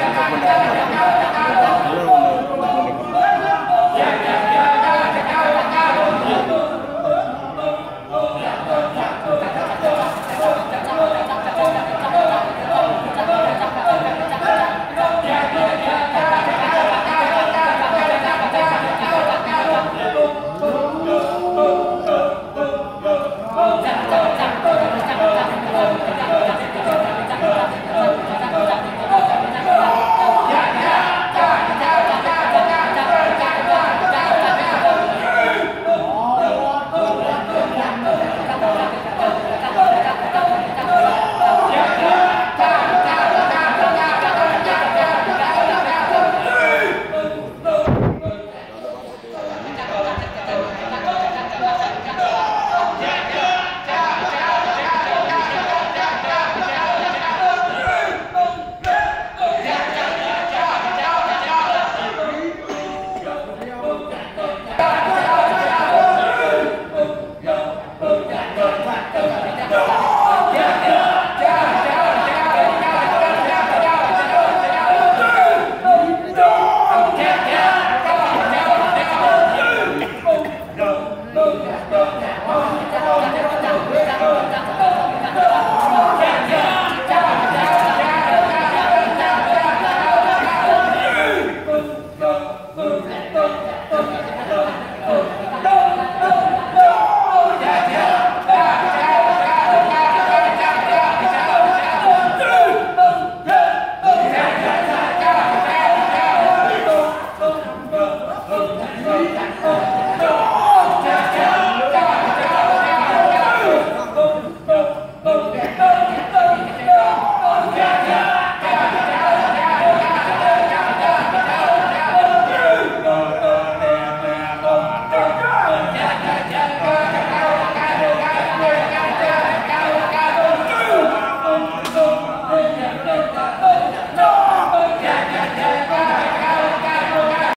Thank you. Let's go,